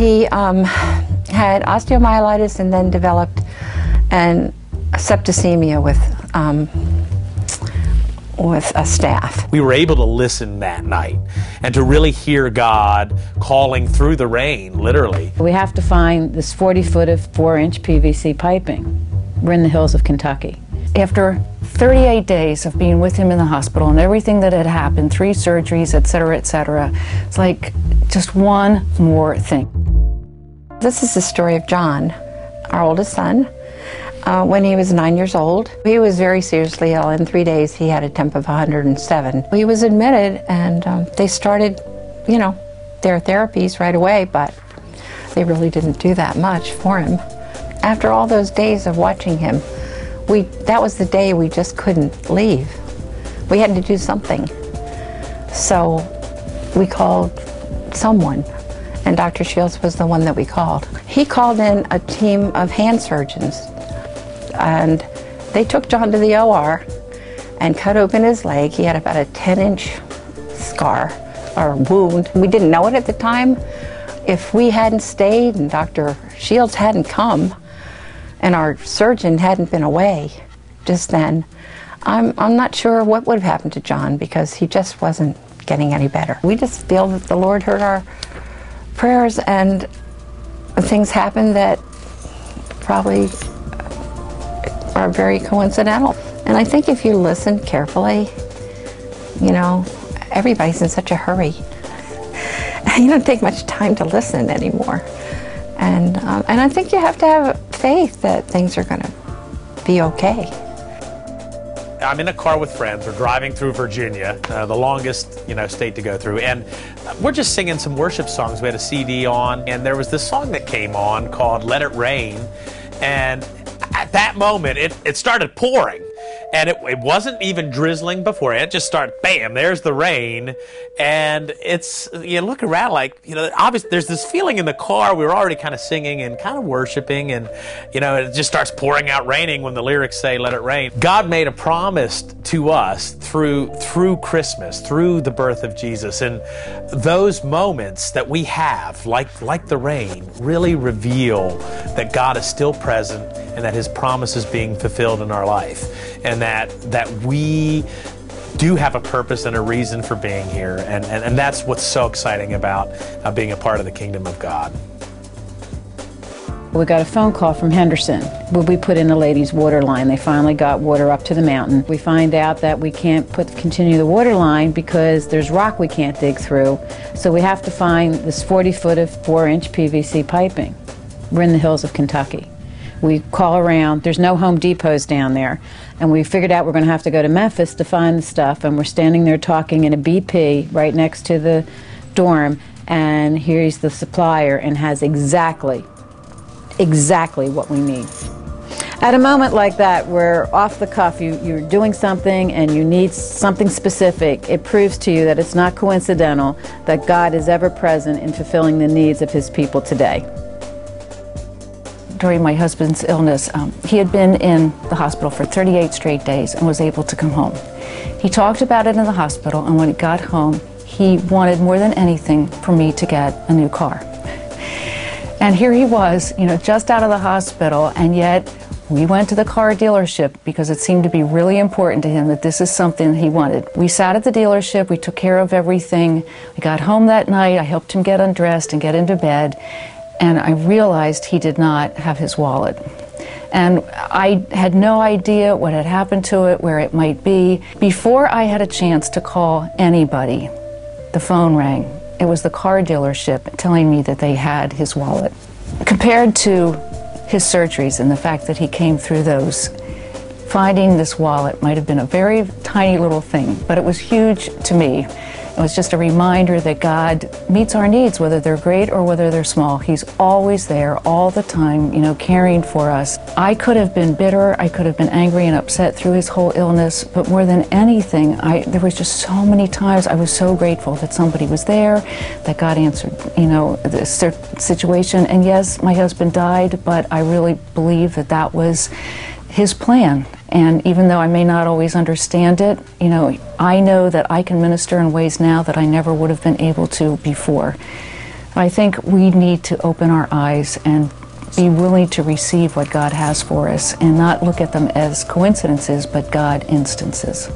He um, had osteomyelitis and then developed an septicemia with um, with a staph. We were able to listen that night and to really hear God calling through the rain, literally. We have to find this 40 foot of 4 inch PVC piping. We're in the hills of Kentucky. After 38 days of being with him in the hospital and everything that had happened, three surgeries, et cetera, et cetera, it's like just one more thing. This is the story of John, our oldest son. Uh, when he was nine years old, he was very seriously ill. In three days, he had a temp of 107. He was admitted, and um, they started, you know, their therapies right away, but they really didn't do that much for him. After all those days of watching him, we that was the day we just couldn't leave. We had to do something. So we called someone, and Dr. Shields was the one that we called. He called in a team of hand surgeons, and they took John to the OR and cut open his leg. He had about a 10 inch scar or wound. We didn't know it at the time. If we hadn't stayed and Dr. Shields hadn't come, and our surgeon hadn't been away just then, I'm, I'm not sure what would have happened to John because he just wasn't getting any better. We just feel that the Lord heard our prayers and things happen that probably are very coincidental. And I think if you listen carefully, you know, everybody's in such a hurry. You don't take much time to listen anymore. And, um, and I think you have to have faith that things are going to be okay. I'm in a car with friends. We're driving through Virginia, uh, the longest you know state to go through, and we're just singing some worship songs. We had a CD on, and there was this song that came on called "Let It Rain," and at that moment, it, it started pouring and it, it wasn't even drizzling before. It just started bam there's the rain. And it's you look around like you know obviously there's this feeling in the car we were already kind of singing and kind of worshiping and you know it just starts pouring out raining when the lyrics say let it rain. God made a promise to us through through christmas through the birth of jesus. And those moments that we have like like the rain really reveal that god is still present and that his promise is being fulfilled in our life. And that that we do have a purpose and a reason for being here. And, and, and that's what's so exciting about uh, being a part of the kingdom of God. We got a phone call from Henderson. Will we put in a ladies' water line? They finally got water up to the mountain. We find out that we can't put continue the water line because there's rock we can't dig through. So we have to find this 40 foot of 4 inch PVC piping. We're in the hills of Kentucky. We call around. There's no Home Depots down there. And we figured out we're going to have to go to Memphis to find the stuff. And we're standing there talking in a BP right next to the dorm. And here's the supplier and has exactly, exactly what we need. At a moment like that, where off the cuff you, you're doing something and you need something specific, it proves to you that it's not coincidental that God is ever present in fulfilling the needs of His people today during my husband's illness, um, he had been in the hospital for 38 straight days and was able to come home. He talked about it in the hospital, and when he got home, he wanted more than anything for me to get a new car. And here he was, you know, just out of the hospital, and yet we went to the car dealership because it seemed to be really important to him that this is something he wanted. We sat at the dealership, we took care of everything. We got home that night, I helped him get undressed and get into bed, and I realized he did not have his wallet. And I had no idea what had happened to it, where it might be. Before I had a chance to call anybody, the phone rang. It was the car dealership telling me that they had his wallet. Compared to his surgeries and the fact that he came through those, finding this wallet might have been a very tiny little thing, but it was huge to me. It was just a reminder that God meets our needs, whether they're great or whether they're small. He's always there, all the time, you know, caring for us. I could have been bitter, I could have been angry and upset through his whole illness, but more than anything, I there was just so many times I was so grateful that somebody was there, that God answered, you know, this situation. And yes, my husband died, but I really believe that that was his plan. And even though I may not always understand it, you know, I know that I can minister in ways now that I never would have been able to before. I think we need to open our eyes and be willing to receive what God has for us and not look at them as coincidences, but God instances.